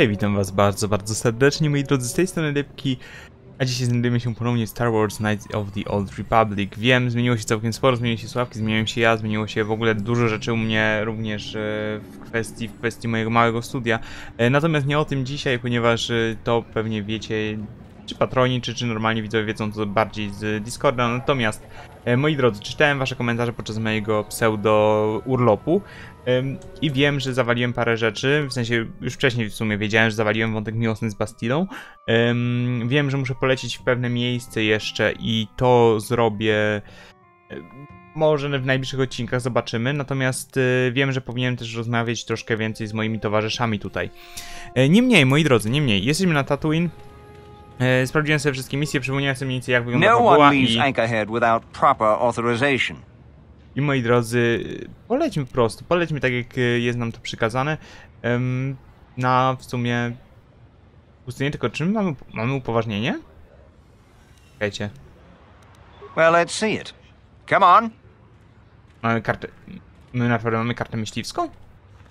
Hej, witam was bardzo, bardzo serdecznie, moi drodzy, z tej strony Dybki, a dzisiaj znajdujemy się ponownie w Star Wars Knights of the Old Republic. Wiem, zmieniło się całkiem sporo, zmieniły się sławki, zmieniłem się ja, zmieniło się w ogóle dużo rzeczy u mnie również e, w kwestii, w kwestii mojego małego studia. E, Natomiast nie o tym dzisiaj, ponieważ e, to pewnie wiecie, czy patroni, czy, czy normalnie widzowie wiedzą to bardziej z Discorda. Natomiast, moi drodzy, czytałem wasze komentarze podczas mojego pseudo urlopu em, i wiem, że zawaliłem parę rzeczy, w sensie już wcześniej w sumie wiedziałem, że zawaliłem wątek miłosny z Bastillą. Em, wiem, że muszę polecieć w pewne miejsce jeszcze i to zrobię może w najbliższych odcinkach zobaczymy, natomiast e, wiem, że powinienem też rozmawiać troszkę więcej z moimi towarzyszami tutaj. E, Niemniej, moi drodzy, niemniej, jesteśmy na Tatooine, E, Sprawdziłem sobie wszystkie misje, przypomniałem sobie mniej więcej jak wygląda No fabuła i, i moi drodzy, polećmy po prostu, polećmy tak jak e, jest nam to przykazane na w sumie pustynię, tylko czym mamy, mamy upoważnienie? Czekajcie, Well, let's see it. Come on. mamy kartę, my naprawdę mamy kartę myśliwską?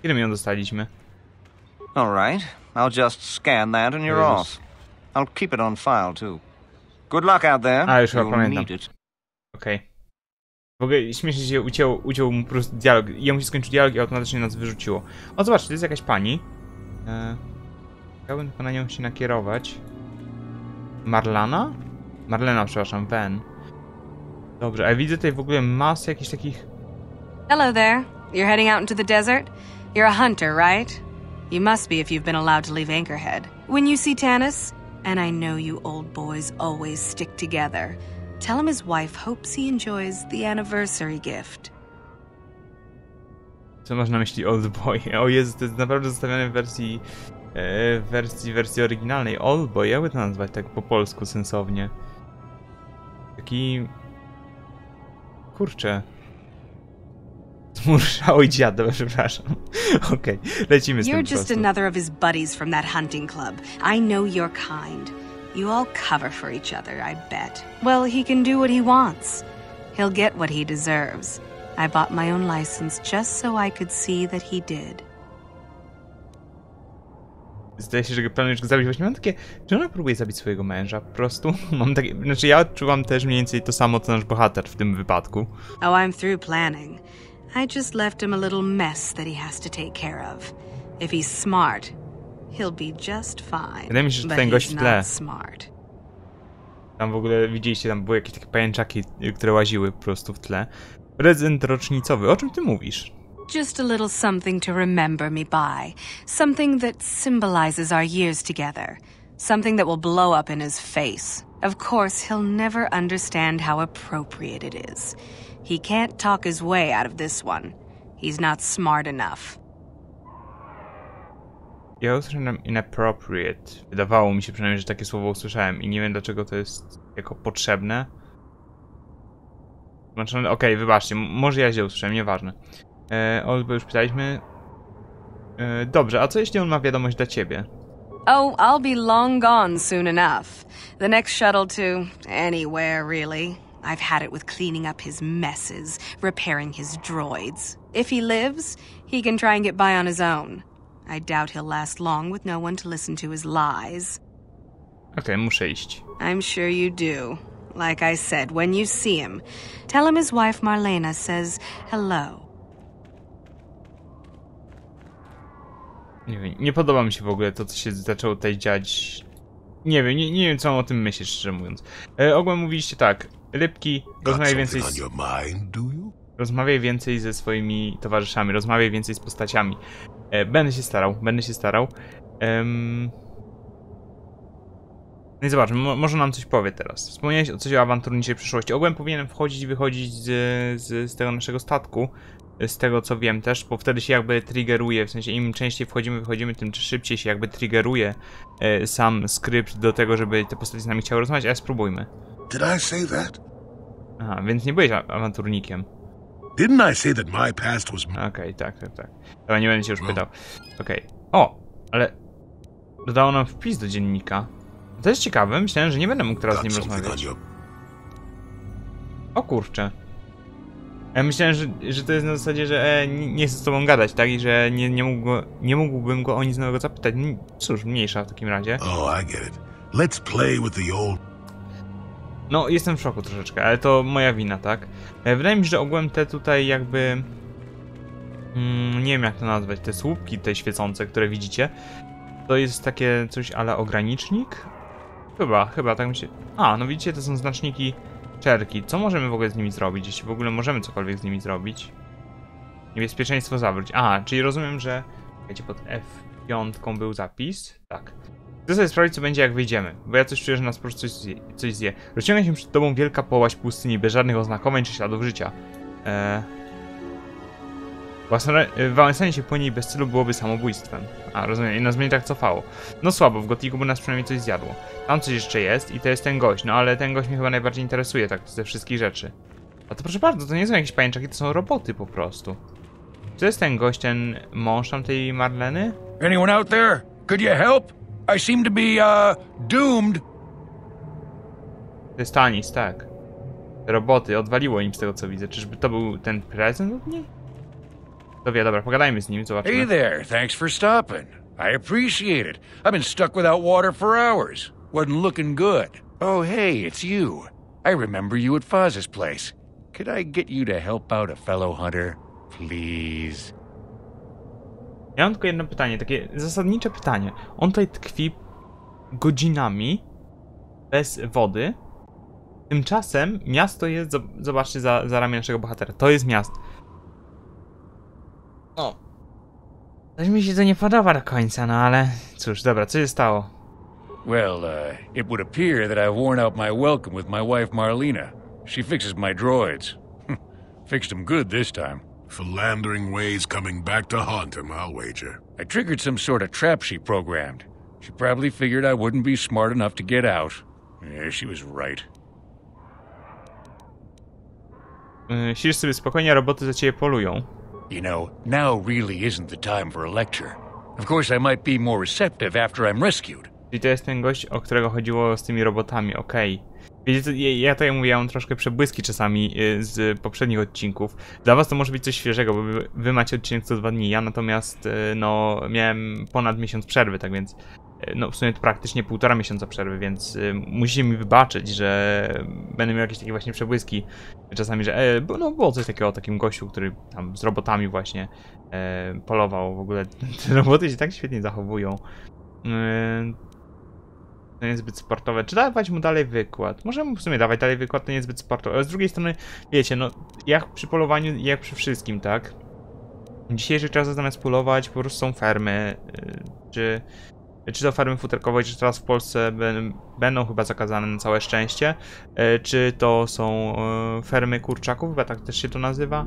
Kiedy my ją dostaliśmy? All right. I'll just scan that and you're off. I'll keep it on file, too. Good luck out there. A, już chyba pamiętam. need it. W ogóle śmiesznie się ucięło, uciął mu po prostu dialog. Jemu się skończył dialog i automatycznie nas wyrzuciło. O, zobacz, to jest jakaś pani. E, chciałbym tylko na nią się nakierować. Marlana? Marlena, przepraszam, Ben. Dobrze, a widzę tutaj w ogóle masę jakichś takich... Hello there. You're heading out into the desert? You're a hunter, right? You must be if you've been allowed to leave Anchorhead. When you see Tanis, and I know you old boys always stick together, tell him his wife hopes he enjoys the anniversary gift. Co masz na myśli Old Boy? O Jezu, to jest naprawdę zostawione w wersji... E, wersji, wersji oryginalnej. Old Boy, jakby to nazwać tak po polsku sensownie? Taki... Kurczę... Zmurszały dziada, przepraszam. Okej, lecimy z tym You're just another of his buddies from that hunting club. I know your kind. You all cover for each other, I bet. Well, he can do what he wants. He'll get what he deserves. I bought my own license just so I could see that he did. Zdaje się, że planujesz go zabić. Właśnie mam takie... Czy ona próbuje zabić swojego męża po prostu? Mam takie... Znaczy ja odczuwam też mniej więcej to samo, co nasz bohater w tym wypadku. Oh, I'm through planning. I just left him a little mess that he has to take care of. If he's smart, he'll be just fine. Wydaje mi się, że but ten gość w tle. not smart. Tam w ogóle widzieliście, tam były jakieś takie pajęczaki, które łaziły po prostu w tle. Prezent rocznicowy. O czym ty mówisz? Just a little something to remember me by. Something that symbolizes our years together. Something that will blow up in his face. Of course, he'll never understand how appropriate it is. He can't talk his way out of this one. He's not smart enough. Ja usłyszałem inappropriate. Wydawało mi się przynajmniej, że takie słowo usłyszałem i nie wiem dlaczego to jest jako potrzebne. Znaczy, okej, wybaczcie, m- może ja źle usłyszałem, nieważne. E, o, bo już pytaliśmy. E, dobrze, a co jeśli on ma wiadomość dla ciebie? Oh, I'll be long gone soon enough. The next shuttle to anywhere, really. I've had it with cleaning up his messes, repairing his droids. If he lives, he can try and get by on his own. I doubt he'll last long with no one to listen to his lies. Okej, muszę iść. I'm sure you do. Like I said, when you see him, tell him his wife Marlena says hello. Nie wiem, nie podoba mi się w ogóle to, co się zaczęło tutaj dziać. Nie wiem, nie, nie wiem, co o tym myślisz, szczerze mówiąc. E, ogółem mówiliście tak, rybki, Got rozmawiaj więcej, z, rozmawiaj więcej ze swoimi towarzyszami, rozmawiaj więcej z postaciami. E, będę się starał, będę się starał. Em... No i zobaczmy, mo może nam coś powie teraz. Wspomniałeś o coś o awanturniczej przyszłości. Ogółem powinienem wchodzić i wychodzić z, z, z tego naszego statku, z tego co wiem też, bo wtedy się jakby triggeruje, w sensie im częściej wchodzimy, wychodzimy, tym szybciej się jakby triggeruje e, sam skrypt do tego, żeby te postacie z nami chciały rozmawiać, ale spróbujmy. Did I say that? Aha, więc nie byłeś awanturnikiem. Didn't I say that my past was Okej, tak, tak, tak. Dobra, nie będę się już pytał. Okej. O, ale dodało nam wpis do dziennika. To jest ciekawe, myślałem, że nie będę mógł teraz z got nim rozmawiać. O kurczę. Ja myślałem, że, że to jest na zasadzie, że e, nie, chcę z tobą gadać, tak? I że nie, nie, mógł go, nie mógłbym go o nic nowego zapytać. No, Cóż, mniejsza w takim razie. Oh, I get it. Let's play with the old. No, jestem w szoku troszeczkę, ale to moja wina, tak? E, Wydaje mi się, że ogółem te tutaj jakby... Mm, nie wiem jak to nazwać, te słupki te świecące, które widzicie, to jest takie coś ale ogranicznik? Chyba, chyba, tak mi się... A, no widzicie, to są znaczniki czerki. Co możemy w ogóle z nimi zrobić, jeśli w ogóle możemy cokolwiek z nimi zrobić? Niebezpieczeństwo zawróć. A, czyli rozumiem, że... Wiecie, pod F5 był zapis? Tak. Chcę sobie sprawdzić, co będzie, jak wyjdziemy, bo ja coś czuję, że nas po prostu coś zje. Coś zje. Rozciąga się przed tobą wielka połaś pustyni, bez żadnych oznakowań czy śladów życia. Eee... Własne- e, Wałęsanie się po niej bez celu byłoby samobójstwem. A, rozumiem, i nas będzie tak cofało. No słabo, w Gotiku by nas przynajmniej coś zjadło. Tam coś jeszcze jest i to jest ten gość, no ale ten gość mnie chyba najbardziej interesuje, tak, ze wszystkich rzeczy. A to proszę bardzo, to nie są jakieś pajęczaki, to są roboty po prostu. Czy jest ten gość, ten mąż tamtej Marleny? Anyone out there? Could you help? I seem to be, uh, doomed. To jest Tanis, tak. Roboty, odwaliło im z tego co widzę. Czyżby to był ten prezent od niej? To wie, dobra, pogadajmy z nim, Hey zobaczymy. there, thanks for stopping. I appreciate it. I've been stuck without water for hours. Wasn't looking good. Oh, hey, it's you. I remember you at Foz's place. Could I get you to help out a fellow hunter? Please. Ja mam tylko jedno pytanie, takie zasadnicze pytanie. On tutaj tkwi godzinami bez wody. Tymczasem miasto jest, zob- zobaczcie za, za ramię naszego bohatera, to jest miasto. No. Coś mi się to nie podoba do końca, no ale cóż, dobra, co się stało? Well, uh, it would appear that I've worn out my welcome with my wife Marlena. She fixes my droids. Fixed them good this time. Philandering ways coming back to haunt him, I'll wager. I triggered some sort of trap she programmed. She probably figured I wouldn't be smart enough to get out. Yeah, she was right. Yy, sobie spokojnie, roboty za ciebie polują. You know, now really isn't the time for a lecture. Of course, I might be more receptive after I'm rescued. Czyli to jest ten gość, o którego chodziło z tymi robotami, okej. Wiecie, ja, ja tutaj mówię, ja mam troszkę przebłyski czasami y, z poprzednich odcinków. Dla was to może być coś świeżego, bo wy, wy macie odcinek co dwa dni, ja natomiast, y, no, miałem ponad miesiąc przerwy, tak więc, y, no, w sumie to praktycznie półtora miesiąca przerwy, więc musicie mi wybaczyć, że będę miał jakieś takie właśnie przebłyski czasami, że, e, bo, no, było coś takiego o takim gościu, który tam z robotami właśnie e, polował, w ogóle te roboty się tak świetnie zachowują. Y, to nie jest zbyt sportowe. Czy dawać mu dalej wykład? Możemy w sumie dawać dalej wykład, to nie jest zbyt sportowe. Ale z drugiej strony, wiecie, no, jak przy polowaniu, jak przy wszystkim, tak? W dzisiejszych czasach zamiast polować, po prostu są fermy. yy, Czy, czy to fermy futerkowe, czy teraz w Polsce będą chyba zakazane na całe szczęście. yy, Czy to są yy, fermy kurczaków, chyba tak też się to nazywa.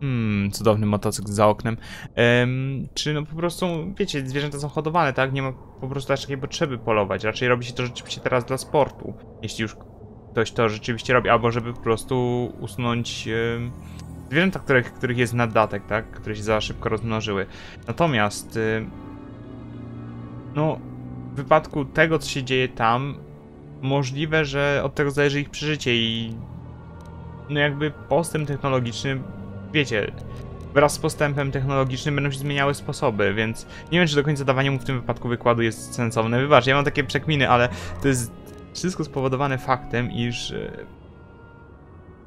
Hmm, cudowny motocykl za oknem. Em, czy no po prostu, wiecie, zwierzęta są hodowane, tak? Nie ma po prostu aż takiej potrzeby polować. Raczej robi się to rzeczywiście teraz dla sportu. Jeśli już ktoś to rzeczywiście robi, albo żeby po prostu usunąć em, zwierzęta, których, których jest naddatek, tak? Które się za szybko rozmnożyły. Natomiast, em, no, w wypadku tego, co się dzieje tam, możliwe, że od tego zależy ich przeżycie i no jakby postęp technologiczny, wiecie, wraz z postępem technologicznym będą się zmieniały sposoby, więc nie wiem, czy do końca dawanie mu w tym wypadku wykładu jest sensowne. Wybacz, ja mam takie przekminy, ale to jest wszystko spowodowane faktem, iż e,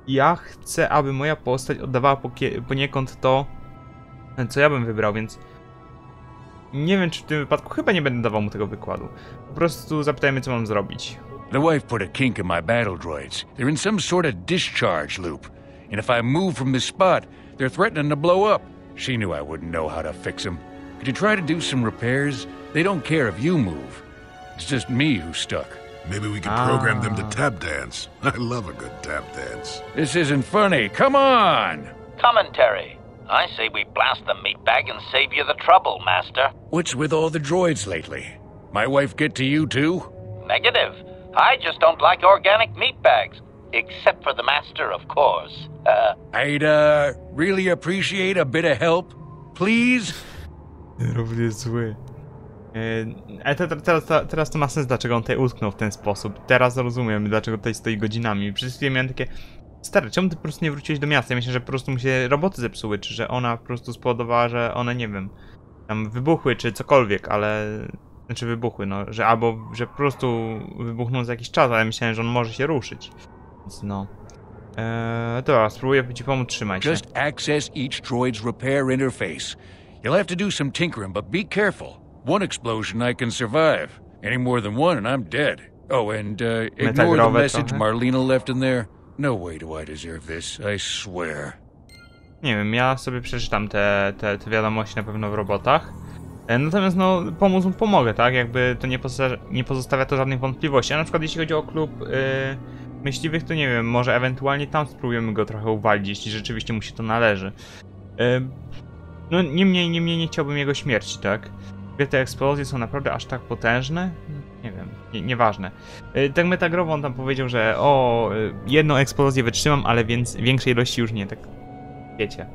ja chcę, aby moja postać oddawała poniekąd to, co ja bym wybrał, więc nie wiem, czy w tym wypadku chyba nie będę dawał mu tego wykładu. Po prostu zapytajmy, co mam zrobić. The wife put a kink in my battle droids. They're in some sort of discharge loop. And if I move from this spot, they're threatening to blow up. She knew I wouldn't know how to fix them. Could you try to do some repairs? They don't care if you move. It's just me who's stuck. Maybe we could program them to ah. tap dance. I love a good tap dance. This isn't funny. Come on! Commentary. I say we blast the meat bag and save you the trouble, Master. What's with all the droids lately? My wife get to you too? Negative. I just don't like organic meat bags. Except for the Master, of course. Uh, I'd, uh, really appreciate a bit of help. Please? Jest zły. E, Ale te, te, teraz, to- teraz to ma sens, dlaczego on tutaj utknął w ten sposób. Teraz rozumiem, dlaczego tutaj stoi godzinami. Przez chwilę miałem takie... Stary, czemu ty po prostu nie wróciłeś do miasta? Ja myślę, że po prostu mu się roboty zepsuły, czy że ona po prostu spowodowała, że one, nie wiem, tam wybuchły, czy cokolwiek, ale... Znaczy wybuchły, no, że albo, że po prostu wybuchną za jakiś czas, ale myślałem, że on może się ruszyć. Więc no... Eee, dobra, spróbuję ci pomóc, trzymaj się. Just access each droid's repair interface. You'll have to do some tinkering, but be careful. One explosion I can survive. Any more than one and I'm dead. Oh, and uh, ignore the message trochę. Marlena left in there. No way do I deserve this, I swear. Nie wiem, ja sobie przeczytam te, te, te wiadomości na pewno w robotach. E, Natomiast no, pomóc mu pomogę, tak? Jakby to nie, pozosta- nie pozostawia to żadnych wątpliwości. A na przykład jeśli chodzi o klub y, myśliwych, to nie wiem, może ewentualnie tam spróbujemy go trochę uwalić, jeśli rzeczywiście mu się to należy. No niemniej, niemniej nie chciałbym jego śmierci, tak? Wie, te eksplozje są naprawdę aż tak potężne? Nie wiem, nie, nieważne. Y, Tak metagrowo on tam powiedział, że o, y, jedną eksplozję wytrzymam, ale więc większej ilości już nie, tak wiecie.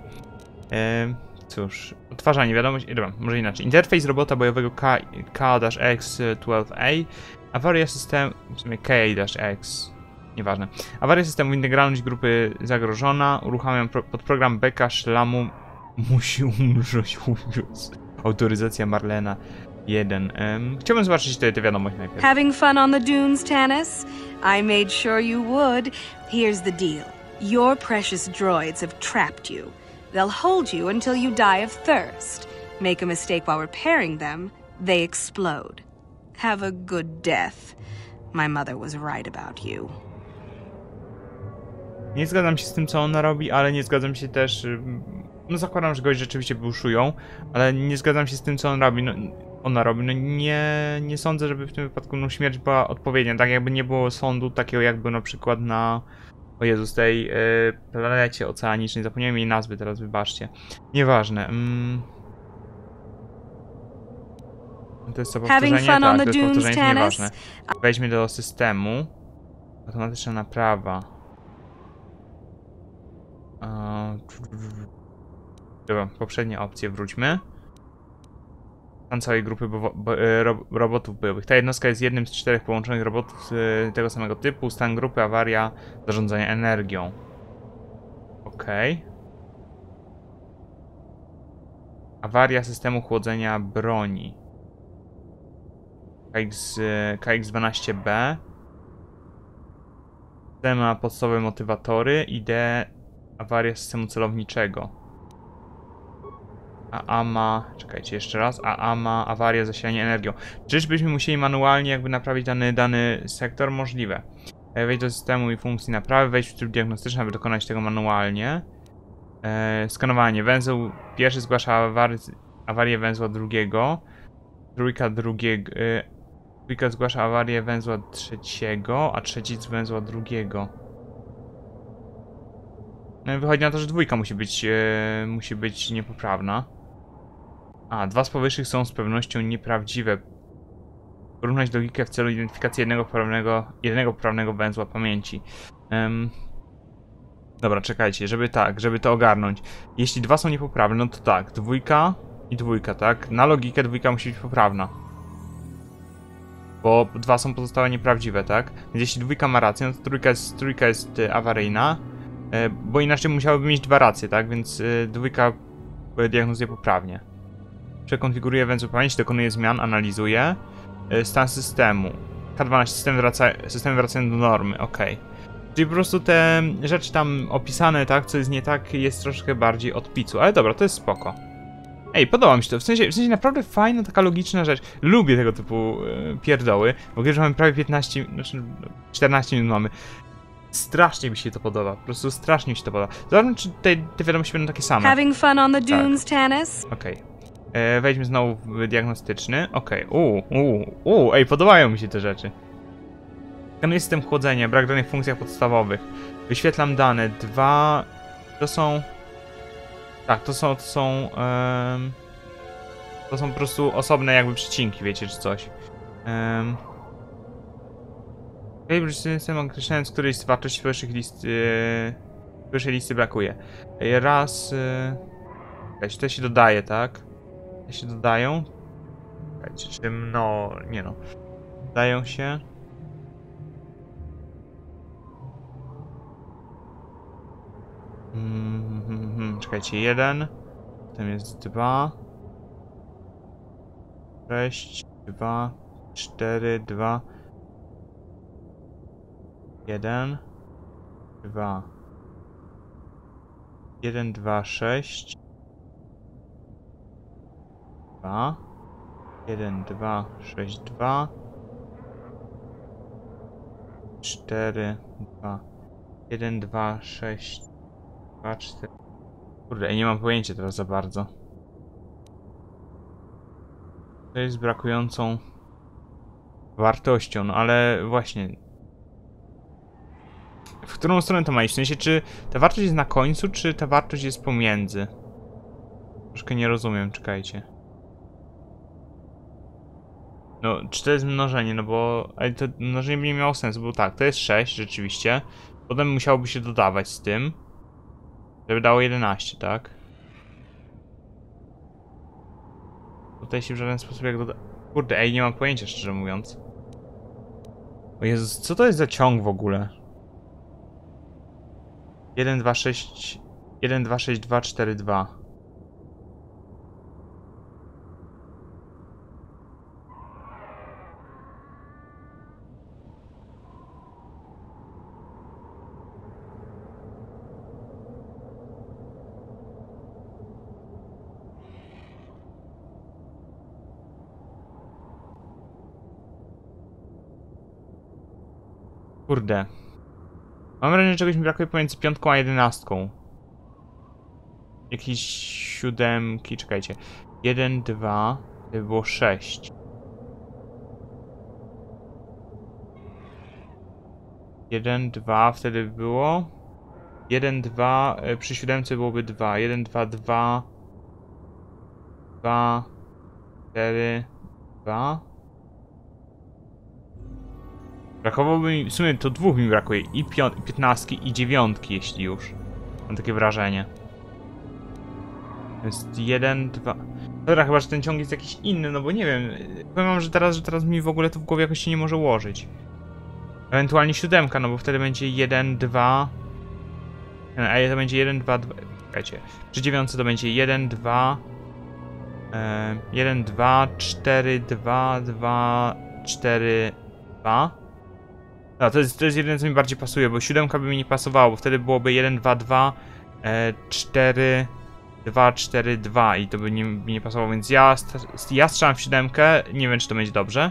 Cóż, odtwarzanie, wiadomość, dobra, może inaczej. Interfejs robota bojowego K- K-X12A, awaria systemu, w sumie K-X, nieważne. Awaria systemu, integralność grupy zagrożona, uruchamiam pro, podprogram beka szlamu, musi umrzeć, uwiózł. Autoryzacja Marlena 1. Um, chciałbym zobaczyć te wiadomości najpierw. Having fun on the dunes, Tanis? I made sure you would. Here's the deal your precious droids have trapped you. They'll hold you until you die of thirst. Make a mistake while repairing them, they explode. Have a good death. My mother was right about you. Nie zgadzam się z tym, co ona robi, ale nie zgadzam się też. ym, No, zakładam, że gość rzeczywiście buszują, ale nie zgadzam się z tym, co on robi. No, ona robi. No, nie, nie sądzę, żeby w tym wypadku no, śmierć była odpowiednia. Tak jakby nie było sądu takiego, jakby na przykład na. O Jezus, tej y, planecie oceanicznej. Zapomniałem jej nazwy teraz, wybaczcie. Nieważne. Mm. To jest co Having powtórzenie? fun on Tak, the to jest powtórzenie, nieważne. Wejdźmy do systemu. Automatyczna naprawa. Dobra, poprzednie opcje wróćmy. Stan całej grupy bo, bo, e, ro, robotów bojowych. Ta jednostka jest jednym z czterech połączonych robotów tego samego typu. Stan grupy, awaria, zarządzanie energią. Okej. Awaria systemu chłodzenia broni. KX, e, KX-12B. System ma podstawowe motywatory. ID awaria systemu celowniczego. AA ma. Czekajcie jeszcze raz. AA ma awaria zasilania energią. Czyżbyśmy musieli manualnie jakby naprawić dany, dany sektor? Możliwe. E, Wejdź do systemu i funkcji naprawy, wejdź w tryb diagnostyczny, aby dokonać tego manualnie. E, skanowanie. Węzeł pierwszy zgłasza awary, awarię węzła drugiego. Trójka drugiego. E, trójka zgłasza awarię węzła trzeciego, a trzeci z węzła drugiego. I wychodzi na to, że dwójka musi być, e, musi być niepoprawna. A, dwa z powyższych są z pewnością nieprawdziwe. Porównać logikę w celu identyfikacji jednego poprawnego, jednego poprawnego węzła pamięci. Em, dobra, czekajcie, żeby tak, żeby to ogarnąć. Jeśli dwa są niepoprawne, no to tak, dwójka i dwójka, tak? Na logikę dwójka musi być poprawna. Bo dwa są pozostałe nieprawdziwe, tak? Więc jeśli dwójka ma rację, no to trójka jest, trójka jest e, awaryjna. E, Bo inaczej musiałyby mieć dwa racje, tak? Więc y, dwójka diagnozuje poprawnie. Przekonfiguruje węzeł pamięci, dokonuje zmian, analizuje. Y, Stan systemu. K12, system wraca, systemy wracają do normy, ok. Czyli po prostu te rzeczy tam opisane, tak, co jest nie tak, jest troszkę bardziej od picu. Ale dobra, to jest spoko. Ej, podoba mi się to. W sensie, w sensie naprawdę fajna, taka logiczna rzecz. Lubię tego typu pierdoły. Bo kiedy mamy prawie 15, znaczy 14 minut mamy. Strasznie mi się to podoba. Po prostu strasznie mi się to podoba. Zobaczmy, czy te, te wiadomości będą takie same. Having fun on the dunes, Tanis? Okej. E, Wejdźmy znowu w diagnostyczny. Okej. Uuu, uuu, uuu, ej, podobają mi się te rzeczy. Skanuję system chłodzenia, brak danych w funkcjach podstawowych. Wyświetlam dane. Dwa... To są... Tak, to są... To są, em, to są po prostu osobne jakby przecinki, wiecie, czy coś. Um... System określając którejś z wartości pierwszych list... Yy, pierwszej listy brakuje. Ej, Raz... Yy... Te się dodaje, tak? Te się dodają. Czekajcie, czym, no, nie no. Dodają się. Czekajcie, jeden. Potem jest dwa. Sześć, dwa, cztery, dwa. Jeden. Dwa. Jeden, dwa, sześć. Dwa. Jeden, dwa, sześć, dwa. Cztery, dwa. Jeden, dwa, sześć, dwa, cztery. Kurde, nie mam pojęcia teraz za bardzo. To jest brakującą wartością, no ale właśnie. Którą stronę to ma iść? W sensie, czy ta wartość jest na końcu, czy ta wartość jest pomiędzy? Troszkę nie rozumiem, czekajcie. No, czy to jest mnożenie, no bo... Ale to mnożenie by nie miało sensu, bo tak, to jest 6 rzeczywiście. Potem musiałoby się dodawać z tym. Żeby dało 11, tak? Tutaj się w żaden sposób jak doda... Kurde, ej, nie mam pojęcia, szczerze mówiąc. O Jezus, co to jest za ciąg w ogóle? 1, 2, 6... 1, 2, 6, 2, 4, 2. Kurde. Mam wrażenie, że czegoś mi brakuje pomiędzy piątką a jedenastką. Jakieś siódemki, czekajcie. Jeden, dwa, to by było sześć. Jeden, dwa, wtedy by było. Jeden, dwa, e, przy siódemce byłoby dwa. Jeden, dwa, dwa. Dwa. Cztery. Dwa. Brakowałoby mi, w sumie to dwóch mi brakuje, i piętnastki, i dziewiątki, jeśli już. Mam takie wrażenie. Jest jeden, dwa... Dobra, chyba, że ten ciąg jest jakiś inny, no bo nie wiem. Powiem że teraz, że teraz mi w ogóle to w głowie jakoś się nie może ułożyć. Ewentualnie siódemka, no bo wtedy będzie jeden, dwa... A to będzie jeden, dwa, dwa... Czekajcie. Przy dziewiątce to będzie jeden, dwa... E, jeden, dwa, cztery, dwa, dwa, cztery, dwa. No, to jest, to jest jeden, co mi bardziej pasuje, bo siódemka by mi nie pasowało, bo wtedy byłoby 1, 2, 2, e, 4, 2, 4, 2 i to by nie, mi nie pasowało, więc ja, ja strzelam w siódemkę, nie wiem, czy to będzie dobrze.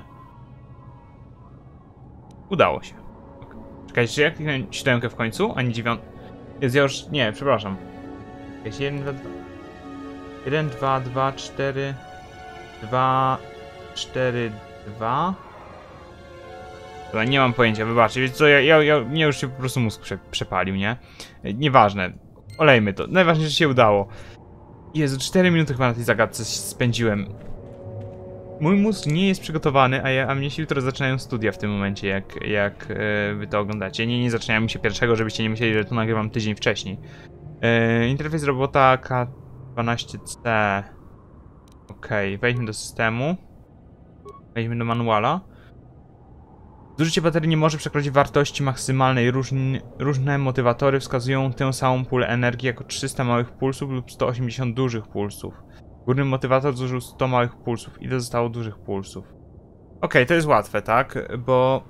Udało się. Czekajcie, czy ja kliknąłem siódemkę w końcu, a nie dziewiątkę? Jest ja już, nie, przepraszam. Jest 1, 2, 2. 1, 2, 2, 4, 2, 4, 2. Dobra, nie mam pojęcia, wybaczcie, wiecie co, ja, ja, ja, mnie już się po prostu mózg prze, przepalił, nie? Nieważne, olejmy to, najważniejsze, że się udało. Jezu, 4 minuty chyba na tej zagadce spędziłem. Mój mózg nie jest przygotowany, a, ja, a mnie się jutro zaczynają studia w tym momencie, jak, jak e, wy to oglądacie. Nie, nie zaczynają mi się pierwszego, żebyście nie myśleli, że to nagrywam tydzień wcześniej. E, interfejs robota K12C. Okej, wejdźmy do systemu. Wejdźmy do manuala. Zużycie baterii nie może przekroczyć wartości maksymalnej. Różn, różne motywatory wskazują tę samą pulę energii jako 300 małych pulsów lub 180 dużych pulsów. Górny motywator zużył 100 małych pulsów. Ile zostało dużych pulsów? Okej, to jest łatwe, tak? Bo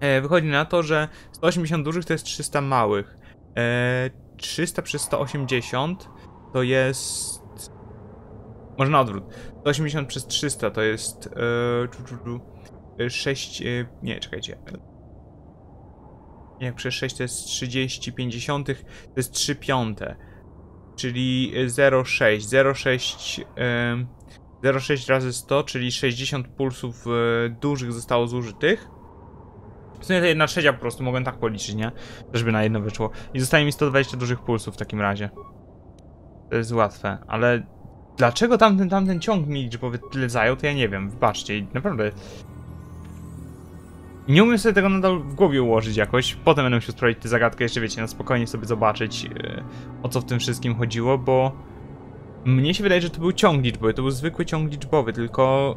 e, wychodzi na to, że 180 dużych to jest 300 małych. E, 300 przez 180 to jest... Może na odwrót. 180 przez 300 to jest... E, czu. 6, nie, czekajcie. Jak przez 6 to jest 30 50, to jest 3 piąte. Czyli 0,6. 0,6 0,6 razy 100, czyli 60 pulsów e, dużych zostało zużytych. W sumie to jedna trzecia po prostu, mogę tak policzyć, nie? Żeby na jedno wyszło. I zostaje mi 120 dużych pulsów w takim razie. To jest łatwe, ale dlaczego tamten, tamten ciąg mi liczbowy tyle zajął, to ja nie wiem. Wybaczcie, naprawdę nie umiem sobie tego nadal w głowie ułożyć jakoś. Potem będę musiał sprawdzić tę zagadkę jeszcze, wiecie, na spokojnie sobie zobaczyć yy, o co w tym wszystkim chodziło, bo mnie się wydaje, że to był ciąg liczbowy, to był zwykły ciąg liczbowy, tylko...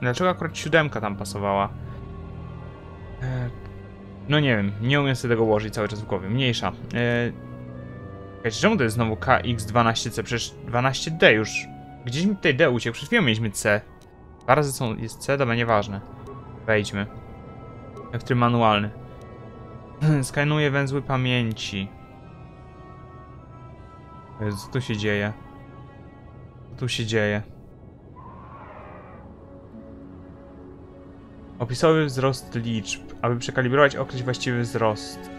Dlaczego akurat siódemka tam pasowała? Eee... No nie wiem, nie umiem sobie tego ułożyć cały czas w głowie. Mniejsza. Czekajcie, czemu to jest znowu KX12C? Przecież 12D już. Gdzieś mi tutaj D uciekł. Przed chwilą mieliśmy C. Dwa razy są, jest C, dobra, nieważne. Wejdźmy. W tryb manualny. Skanuję węzły pamięci. Co tu się dzieje? Co tu się dzieje? Opisowy wzrost liczb. Aby przekalibrować określ właściwy wzrost.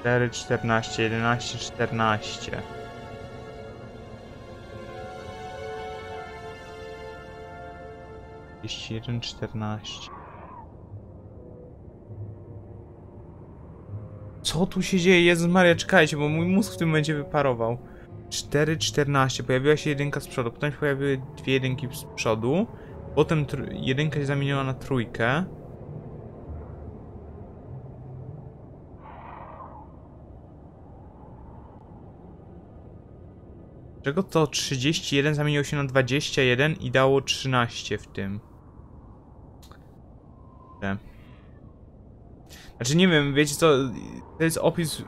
4, 14, 11, 14. jeden, czternaście. Co tu się dzieje? Jezus Maria, czekajcie, bo mój mózg w tym momencie wyparował. 4, 14. Pojawiła się jedynka z przodu, potem się pojawiły dwie jedynki z przodu. Potem jedynka się zamieniła na trójkę. Czego to 31 zamieniło się na 21 i dało 13 w tym? Znaczy nie wiem, wiecie co, to jest opis,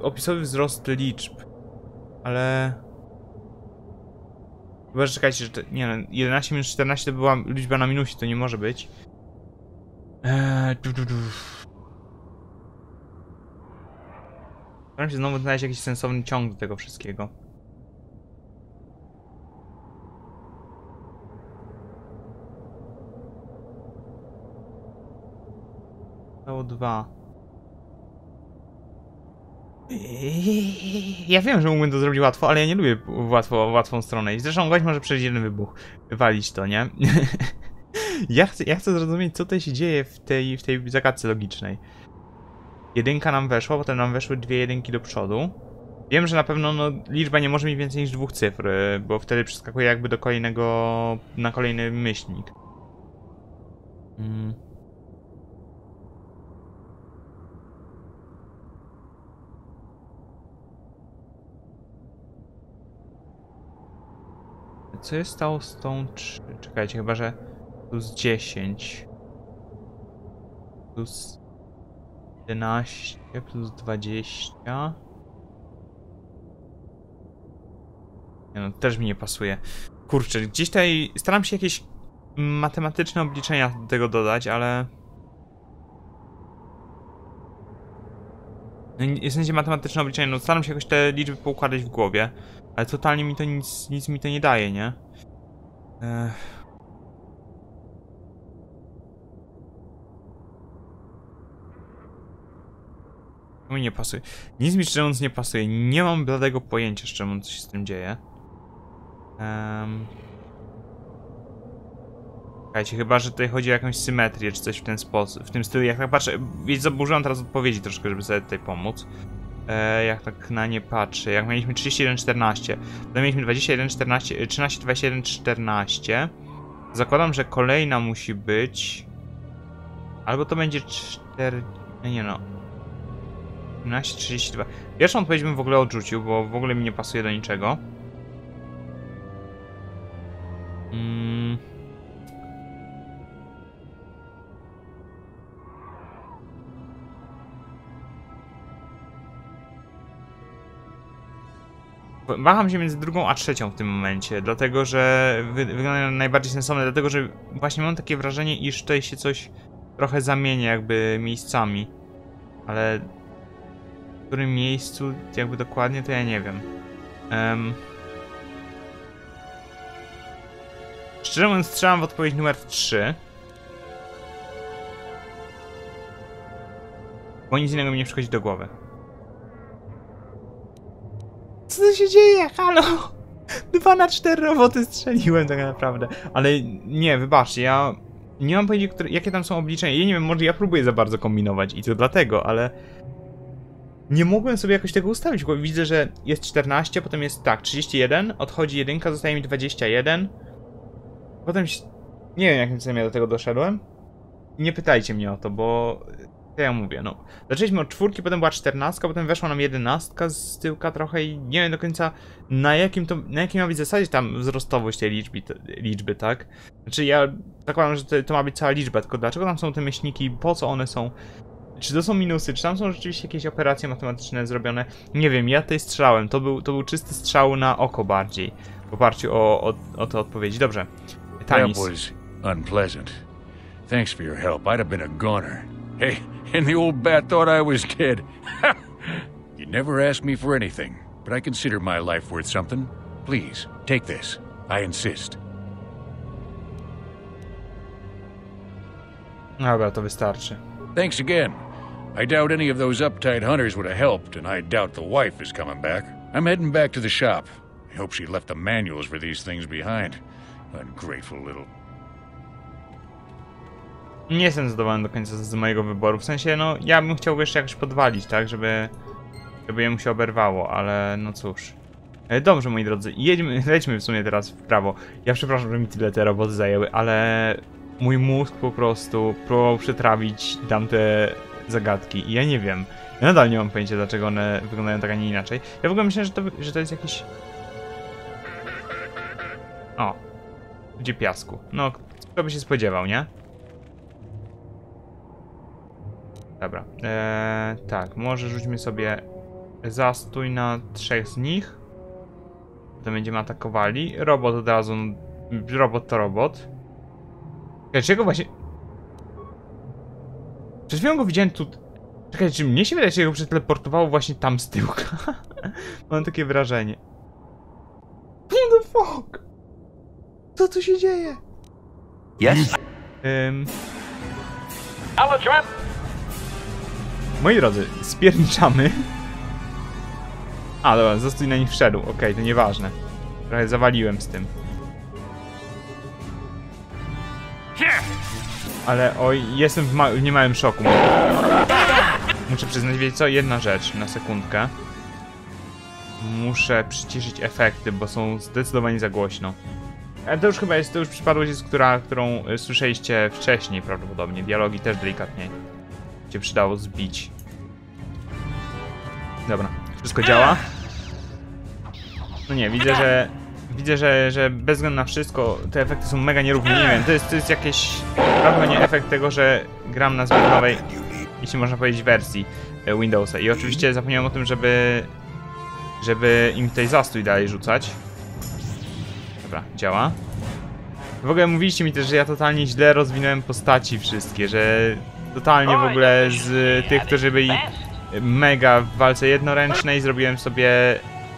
opisowy wzrost liczb, ale... Chyba, że czekajcie, że nie no, 11 minus 14 to była liczba na minusie, to nie może być. Eee, du, du, du. Się znowu znaleźć jakiś sensowny ciąg do tego wszystkiego. Ja wiem, że mógłbym to zrobić łatwo, ale ja nie lubię łatwo, łatwą stronę. I zresztą gość może przejść jeden wybuch, wywalić to, nie? ja, chcę, ja chcę zrozumieć, co tutaj się dzieje w tej, w tej zagadce logicznej. Jedynka nam weszła, potem nam weszły dwie jedynki do przodu. Wiem, że na pewno no, liczba nie może mieć więcej niż dwóch cyfr, bo wtedy przeskakuje jakby do kolejnego, na kolejny myślnik. Hmm. Co jest stało z tą 3? Czekajcie, chyba że plus 10. Plus 11, plus 20. Nie no, też mi nie pasuje. Kurczę, gdzieś tutaj staram się jakieś matematyczne obliczenia do tego dodać, ale... w sensie matematyczne obliczenia, no staram się jakoś te liczby poukładać w głowie. Ale totalnie mi to nic, nic mi to nie daje, nie? Ech. Mi nie pasuje. Nic mi szczerze nie pasuje. Nie mam bladego pojęcia, szczerze mówiąc, co się z tym dzieje. Um... Słuchajcie, chyba, że tutaj chodzi o jakąś symetrię, czy coś w ten sposób, w tym stylu. Jak tak patrzę, wiecie, zaburzyłam teraz odpowiedzi troszkę, żeby sobie tutaj pomóc e, jak tak na nie patrzę, jak mieliśmy 31-14, potem mieliśmy 21-14, 13-21-14, zakładam, że kolejna musi być, albo to będzie 4, nie no, 17-32. Pierwszą odpowiedź bym w ogóle odrzucił, bo w ogóle mi nie pasuje do niczego. Waham się między drugą a trzecią w tym momencie, dlatego że wy wyglądają najbardziej sensowne, dlatego że właśnie mam takie wrażenie, iż tutaj się coś trochę zamienia jakby miejscami. Ale w którym miejscu jakby dokładnie to ja nie wiem. Um... Szczerze mówiąc strzelam w odpowiedź numer 3. Bo nic innego mi nie przychodzi do głowy. Co się dzieje? Halo? Dwa na cztery roboty strzeliłem tak naprawdę. Ale nie, wybaczcie, ja nie mam pojęcia, które, jakie tam są obliczenia. Ja nie wiem, może ja próbuję za bardzo kombinować i to dlatego, ale nie mogłem sobie jakoś tego ustawić, bo widzę, że jest 14, potem jest tak, 31, odchodzi jedynka, zostaje mi 21. Potem nie wiem, jakim cudem ja do tego doszedłem. Nie pytajcie mnie o to, bo Co ja mówię, no. Zaczęliśmy od czwórki, potem była czternastka, potem weszła nam jedenastka z tyłka trochę i nie wiem do końca na jakim to, na jakim ma być zasadzie tam wzrostowość tej liczby, liczby, tak? Znaczy ja zakładam, że to, to ma być cała liczba, tylko dlaczego tam są te myślniki, po co one są? Czy to są minusy, czy tam są rzeczywiście jakieś operacje matematyczne zrobione? Nie wiem, ja tutaj strzelałem, to był, to był czysty strzał na oko bardziej, w oparciu o, o, o te odpowiedzi. Dobrze, That Tanis. was unpleasant. Thanks for your help. I'd have been a goner. Hey, and the old bat thought I was dead. you never asked me for anything, but I consider my life worth something. Please, take this. I insist. Dobra, to wystarczy. Thanks again. I doubt any of those uptight hunters would have helped, and I doubt the wife is coming back. I'm heading back to the shop. I hope she left the manuals for these things behind. Ungrateful little. Nie jestem zadowolony do końca z mojego wyboru. W sensie, no, ja bym chciał jeszcze jakoś podwalić, tak, żeby, żeby jemu się oberwało, ale no cóż. E, Dobrze, moi drodzy, jedźmy, lećmy w sumie teraz w prawo. Ja przepraszam, że mi tyle te roboty zajęły, ale mój mózg po prostu próbował przetrawić tamte zagadki i ja nie wiem. Ja nadal nie mam pojęcia, dlaczego one wyglądają tak, a nie inaczej. Ja w ogóle myślę, że to, że to jest jakiś... O. Gdzie piasku. No, kto by się spodziewał, nie? Dobra. Eee, tak, może rzućmy sobie zastój na trzech z nich. Potem będziemy atakowali. Robot od razu. Robot to robot. Dlaczego właśnie. Przed chwilą go widziałem tu. Czekaj, czy mnie się wydaje, że go przeteleportowało właśnie tam z tyłka? Mam takie wrażenie. What the fuck? Co tu się dzieje? Yes? Ym, Trent. Moi drodzy, spierniczamy. A, dobra, zastój na nich wszedł. Okej, to nieważne. Trochę zawaliłem z tym. Ale oj, jestem w, ma w niemałym szoku. Muszę przyznać, wiecie co? Jedna rzecz, na sekundkę. Muszę przyciszyć efekty, bo są zdecydowanie za głośno. Ale to już chyba jest, to już przypadłość jest, która, którą y, słyszeliście wcześniej prawdopodobnie. Dialogi też delikatnie się przydało zbić. Wszystko działa? No nie, widzę, że... Widzę, że, że bez względu na wszystko te efekty są mega nierówne. Nie wiem, to jest, to jest jakieś... Prawdopodobnie efekt tego, że gram na zbyt nowej, jeśli można powiedzieć, wersji e, Windowsa. I oczywiście zapomniałem o tym, żeby... Żeby im tutaj zastój dalej rzucać. Dobra, działa. W ogóle mówiliście mi też, że ja totalnie źle rozwinąłem postaci wszystkie, że totalnie w ogóle z tych, którzy byli mega w walce jednoręcznej zrobiłem sobie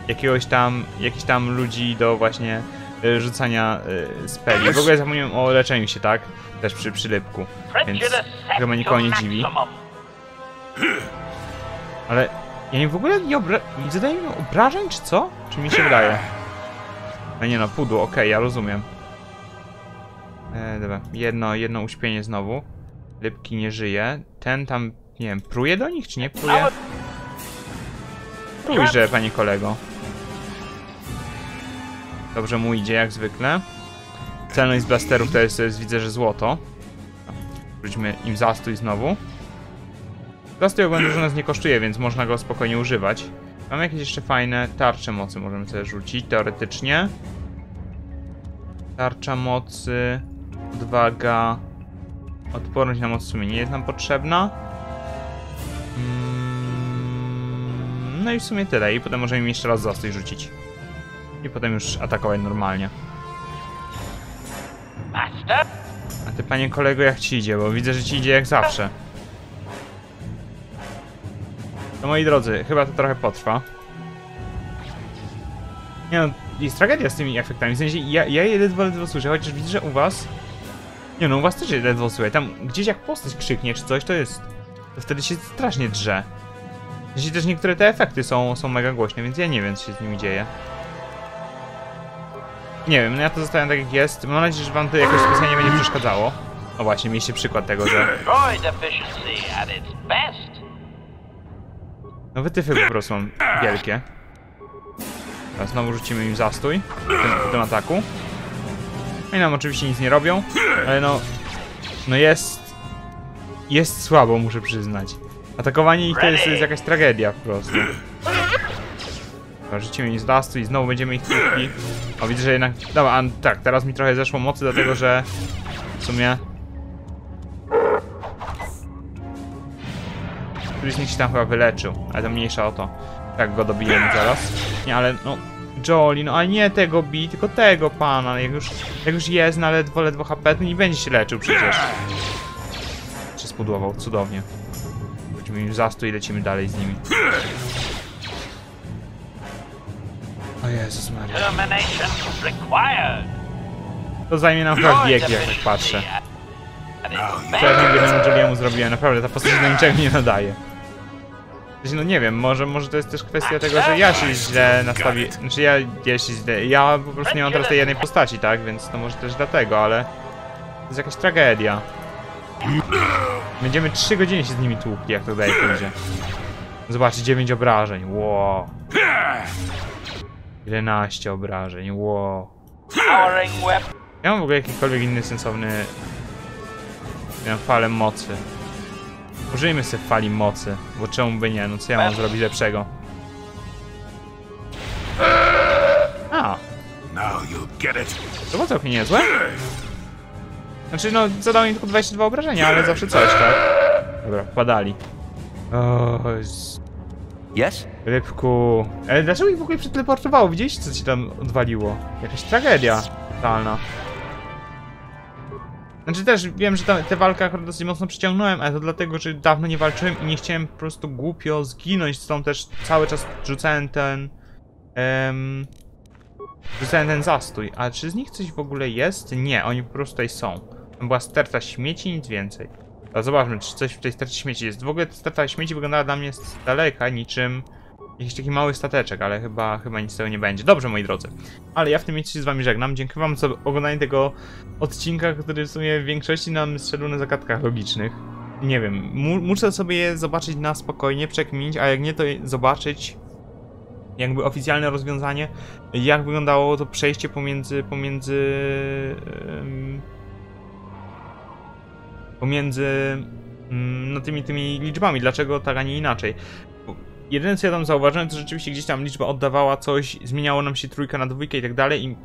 jakiegoś tam, jakichś tam ludzi do właśnie y, rzucania y, speli. W ogóle zapomniałem o leczeniu się, tak? Też przy przylepku, więc chyba nikogo nie dziwi. Ale ja nie w ogóle nie obra... nie zadaję mi obrażeń, czy co? Czy mi się wydaje? No nie no, pudło, okej, ja rozumiem. E, dobra, jedno, jedno uśpienie znowu. Lipki nie żyje. Ten tam, nie wiem, pruje do nich, czy nie pruje? Prójże, panie kolego. Dobrze mu idzie, jak zwykle. Celność z blasterów to jest, jest widzę, że złoto. Rzućmy im zastój znowu. Zastój ogólnie dużo nas nie kosztuje, więc można go spokojnie używać. Mamy jakieś jeszcze fajne tarcze mocy, możemy sobie rzucić, teoretycznie. Tarcza mocy, odwaga, odporność na moc w sumie nie jest nam potrzebna. Mm, No i w sumie tyle. I potem możemy im jeszcze raz zastój rzucić. I potem już atakować normalnie. Master? A ty, panie kolego, jak ci idzie? Bo widzę, że ci idzie jak zawsze. No moi drodzy, chyba to trochę potrwa. Nie no, jest tragedia z tymi efektami. W sensie, ja, ja je ledwo, ledwo słyszę, chociaż widzę, że u was... Nie no, u was też je ledwo słyszę. Tam gdzieś jak postać krzyknie czy coś, to jest... To wtedy się strasznie drze. Sensie też niektóre te efekty są, są mega głośne, więc ja nie wiem, co się z nimi dzieje. Nie wiem, no ja to zostawiam tak jak jest. Mam nadzieję, że wam to jakoś specjalnie będzie przeszkadzało. O właśnie, mieliście przykład tego, że... No wytyfy po prostu są wielkie. Teraz znowu rzucimy im zastój w tym, w tym ataku. I nam oczywiście nic nie robią, ale no... No jest... jest słabo, muszę przyznać. Atakowanie ich to jest, jest jakaś tragedia po prostu. Dobra, Rzucimy im z lastu i znowu będziemy ich tłukli. O, widzę, że jednak... Dobra, a, tak, teraz mi trochę zeszło mocy, dlatego że... W sumie... Któryś z nich się tam chyba wyleczył, ale to mniejsza o to. Jak go dobijemy zaraz. Nie, ale no... Jolly, no ale nie tego bij, tylko tego pana. Jak już, jak już jest na ledwo, ledwo HP, to nie będzie się leczył przecież. Się spudłował, cudownie. Wrócimy im zastój i lecimy dalej z nimi. O Jezus Maria. To zajmie nam chyba wiek, jak tak patrzę. Co ja wiem, że Joliemu zrobiłem, naprawdę, ta postać do niczego nie nadaje. Znaczy, No nie wiem, może, może to jest też kwestia tego, że ja się źle nastawię, znaczy ja, ja się źle, ja po prostu nie mam teraz tej jednej postaci, tak, więc to może też dlatego, ale to jest jakaś tragedia. Będziemy 3 godziny się z nimi tłukli, jak to dalej pójdzie. Zobaczcie, 9 obrażeń, wow. 11 obrażeń, wow. Ja mam w ogóle jakikolwiek inny sensowny... Wiem, falę mocy. Użyjmy sobie fali mocy, bo czemu by nie, no co ja mam zrobić lepszego? A, to było całkiem niezłe. Znaczy no, zadał mi tylko 22 obrażenia, ale zawsze coś, tak? Dobra, padali. O, z- Yes? rybku. Ale dlaczego ich w ogóle przeteleportowało? Widzieliście co się tam odwaliło? Jakaś tragedia totalna. Znaczy też wiem, że tę walkę akurat dosyć mocno przyciągnąłem, ale to dlatego, że dawno nie walczyłem i nie chciałem po prostu głupio zginąć, stąd też cały czas rzucałem ten... em, rzucałem ten zastój. A czy z nich coś w ogóle jest? Nie, oni po prostu tutaj są. Była sterta śmieci, nic więcej. A zobaczmy, czy coś w tej stercie śmieci jest. W ogóle ta sterta śmieci wyglądała dla mnie z daleka niczym jakiś taki mały stateczek, ale chyba, chyba nic z tego nie będzie. Dobrze, moi drodzy. Ale ja w tym miejscu się z wami żegnam. Dziękuję wam za oglądanie tego odcinka, który w sumie w większości nam zszedł na zagadkach logicznych. Nie wiem, mu muszę sobie je zobaczyć na spokojnie, przekminić, a jak nie, to zobaczyć jakby oficjalne rozwiązanie, jak wyglądało to przejście pomiędzy, pomiędzy em, pomiędzy mm, no, tymi, tymi liczbami. Dlaczego tak, a nie inaczej? Jedyne co ja tam zauważyłem, to rzeczywiście gdzieś tam liczba oddawała coś, zmieniało nam się trójka na dwójkę i tak dalej i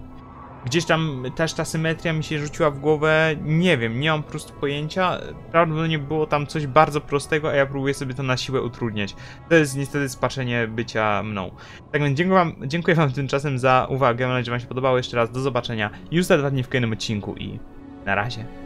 gdzieś tam też ta symetria mi się rzuciła w głowę, nie wiem, nie mam po prostu pojęcia. Prawdopodobnie było tam coś bardzo prostego, a ja próbuję sobie to na siłę utrudniać. To jest niestety spaczenie bycia mną. Tak więc dziękuję wam, dziękuję wam tymczasem za uwagę, mam nadzieję, że wam się podobało. Jeszcze raz do zobaczenia już za dwa dni w kolejnym odcinku i na razie.